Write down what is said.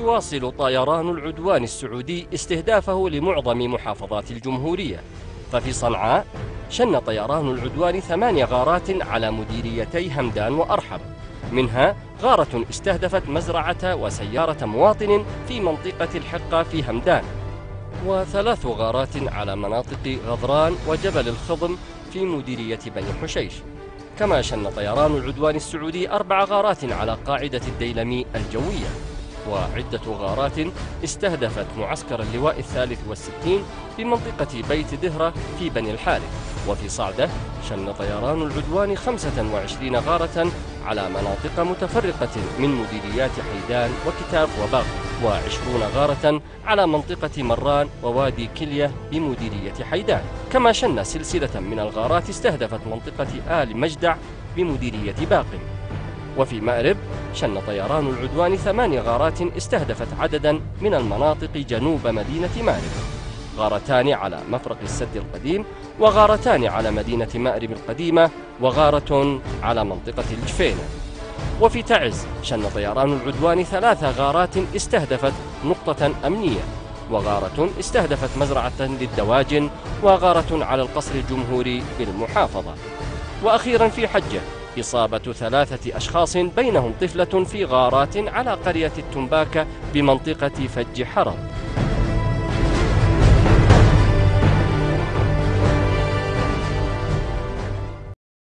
يواصل طيران العدوان السعودي استهدافه لمعظم محافظات الجمهورية. ففي صنعاء شن طيران العدوان ثمان غارات على مديريتي همدان وأرحب. منها غارة استهدفت مزرعة وسيارة مواطن في منطقة الحقة في همدان. وثلاث غارات على مناطق غضران وجبل الخضم في مديرية بني حشيش. كما شن طيران العدوان السعودي أربع غارات على قاعدة الديلمي الجوية. وعدة غارات استهدفت معسكر اللواء الثالث والستين في منطقة بيت دهرة في بني الحارث. وفي صعدة شن طيران العدوان 25 غارة على مناطق متفرقة من مديريات حيدان وكتاب وباغ. وعشرون غارة على منطقة مران ووادي كلية بمديرية حيدان. كما شن سلسلة من الغارات استهدفت منطقة آل مجدع بمديرية باقم وفي مأرب شن طيران العدوان ثمان غارات استهدفت عددا من المناطق جنوب مدينة مأرب. غارتان على مفرق السد القديم وغارتان على مدينة مأرب القديمة وغارة على منطقة الجفينة وفي تعز شن طيران العدوان ثلاث غارات استهدفت نقطة أمنية. وغارة استهدفت مزرعة للدواجن وغارة على القصر الجمهوري بالمحافظة. وأخيرا في حجة إصابة ثلاثة أشخاص بينهم طفلة في غارات على قرية التنباكة بمنطقة فج حرم